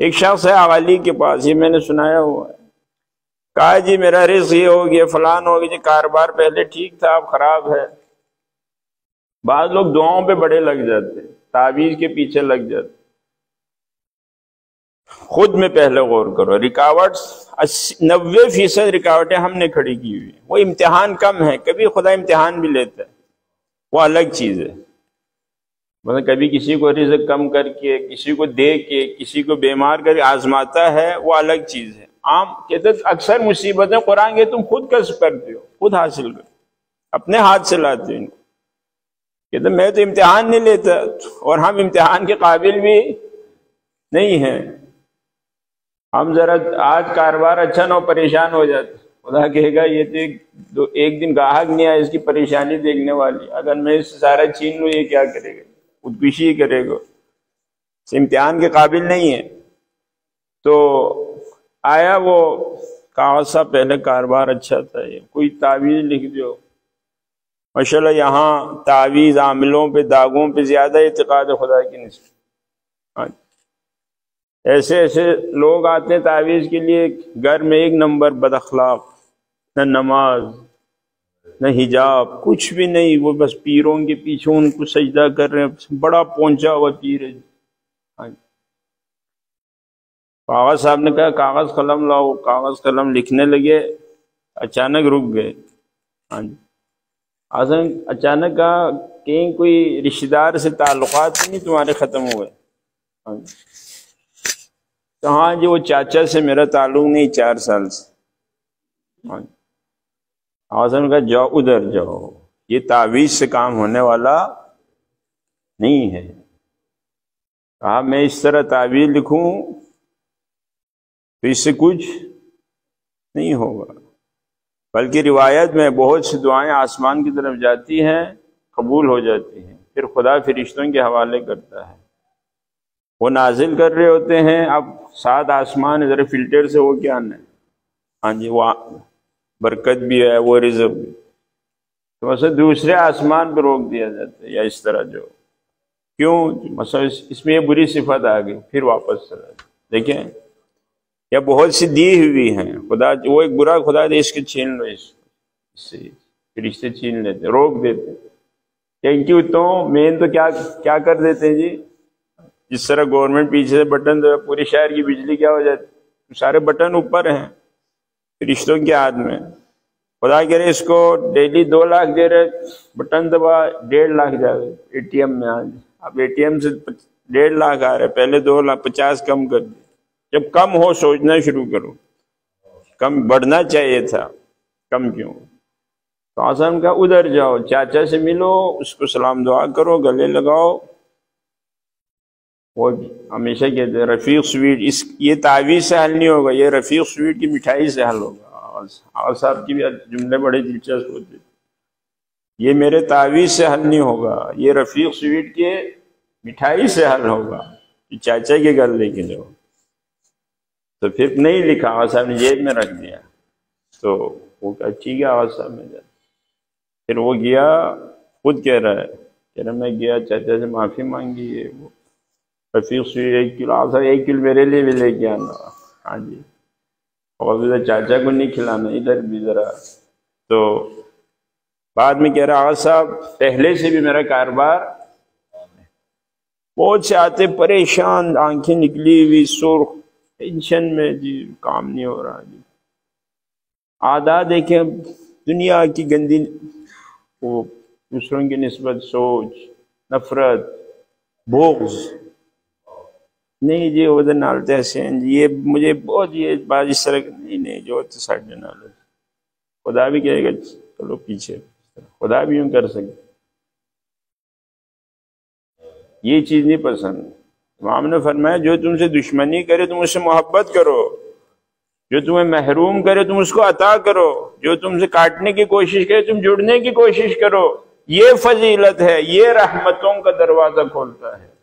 एक शख्स है आवाली के पास, ये मैंने सुनाया हुआ है। कहा, जी, मेरा रिस्क ये हो गया, फलान हो गया, जी, कारोबार पहले ठीक था, अब खराब है। बाद लोग दुआओं पे बड़े लग जाते, तावीज के पीछे लग जाते। खुद में पहले गौर करो रिकावट नब्बे फ़ीसद रिकावटें हमने खड़ी की हुई वो इम्तिहान कम है, कभी खुदा इम्तिहान भी लेता है। वो अलग चीज़ है। मतलब कभी किसी को रिजक कम करके किसी को दे के किसी को बीमार करके आजमाता है वो अलग चीज़ है। आम कहते अक्सर मुसीबतें कुरान के तुम खुद कसब करते हो खुद हासिल कर अपने हाथ से लाते हो इनको। कहते मैं तो इम्तिहान नहीं लेता और हम इम्तिहान के काबिल भी नहीं हैं। हम जरा आज कारोबार अच्छा ना परेशान हो जाते खुदा कहेगा ये तो एक, एक दिन गाहक नहीं आया इसकी परेशानी देखने वाली अगर मैं इससे सारा छीन लूँ ये क्या करेगा? खुदकुशी करेगा। इम्तहान के काबिल नहीं है। तो आया वो, कागज़ सा पहले कारोबार अच्छा था, ये कोई तावीज़ लिख दो माशा यहाँ तावीज़ आमिलों पे, दागों पे ज़्यादा एतक़ाद खुदा की नस्बत हाँ ऐसे ऐसे लोग आते हैं तावीज़ के लिए, घर में एक नंबर बदखलाक न नमाज़ न हिजाब, कुछ भी नहीं, वो बस पीरों के पीछे उनको सजदा कर रहे हैं। बड़ा पहुँचा हुआ पीर है हाँ कागज़ साहब ने कहा, कागज़ कलम लाओ। कागज़ कलम लिखने लगे, अचानक रुक गए। हाँ जी। आज़म, अचानक कहा, कहीं कोई रिश्तेदार से ताल्लुकात नहीं तुम्हारे ख़त्म हुए? हाँ जी। तो हाँ जी, वो चाचा से मेरा ताल्लुक नहीं, चार साल से। हाँ आज़म का जाओ, उधर जाओ। ये तावीज से काम होने वाला नहीं है। कहा, मैं इस तरह तावीज लिखूं तो इससे कुछ नहीं होगा। बल्कि रिवायत में बहुत सी दुआएँ आसमान की तरफ़ जाती हैं, कबूल हो जाती हैं। फिर खुदा फरिश्तों के हवाले करता है। वो नाजिल कर रहे होते हैं। अब सात आसमान इधर फ़िल्टर से वो क्या आना। है हाँ जी, वो बरकत भी है, वो रिज़र्व भी। तो वैसे दूसरे आसमान पर रोक दिया जाता है, या इस तरह जो। क्यों? मतलब इसमें ये बुरी सिफत आ गई, फिर वापस चला देखें, या बहुत सी दी हुई हैं। खुदा, वो एक बुरा खुदा दे इसके छीन लो इससे इससे छीन लेते रोक देते थैंक यू तो मेन तो क्या क्या कर देते हैं जी? जिस तरह गवर्नमेंट पीछे से बटन पूरे शहर की बिजली क्या हो जाती सारे बटन ऊपर हैं। रिश्तों के हाथ में। खुदा कह रहे इसको डेली दो लाख दे रहे, बटन दबा, डेढ़ लाख जा रहे एटीएम में आज। अब एटीएम से डेढ़ लाख आ रहे, पहले दो लाख, पचास कम कर दिए जब कम हो, सोचना शुरू करो। कम बढ़ना चाहिए था, कम क्यों? तो आसान का उधर जाओ, चाचा से मिलो, उसको सलाम दुआ करो, गले लगाओ। वो हमेशा कहते हैं, रफ़ीक स्वीट, इस, ये तावीज़ से हल नहीं होगा, ये रफ़ीक स्वीट की मिठाई से हल होगा। आवाज़ साहब की भी जुमले बड़े दिलचस्प होते ये मेरे तावीज़ से हल नहीं होगा, ये रफ़ीक स्वीट के मिठाई से हल होगा। चाचा के घर लेके जाओ। तो फिर नहीं लिखा, आवाज़ साहब ने जेब में रख दिया। तो वो कहा, ठीक है, आवाज़ साहब, में फिर वो गया, खुद कह रहा है, कह रहा मैं गया, चाचा से माफ़ी मांगी ये वो। रफीक एक किलो आप एक किलो मेरे लिए भी लेके आना हाँ जी। और इधर चाचा को नहीं खिलाना, इधर भी ज़रा। तो बाद में कह रहा आवाज़ साहब, पहले से भी मेरा कारोबार बहुत से आते परेशान, आँखें निकली हुई सुर्ख टेंशन में जी, काम नहीं हो रहा जी। आधा देखें, दुनिया की गंदी, वो दूसरों की नस्बत, सोच, नफरत नहीं जी उधर नाल हसैन जी। ये मुझे बहुत ये बात इस तरह नहीं नहीं, जो तो साढ़े नाल खुदा भी कहेगा, चलो पीछे। खुदा भी यूँ कर सके। ये चीज़ नहीं पसंद। इमाम ने फरमाया, जो तुमसे दुश्मनी करे, तुम उससे मोहब्बत करो। जो तुम्हें महरूम करे, तुम उसको अता करो। जो तुमसे काटने की कोशिश करे, तुम जुड़ने की कोशिश करो। ये फजीलत है, ये रहमतों का दरवाज़ा खोलता है।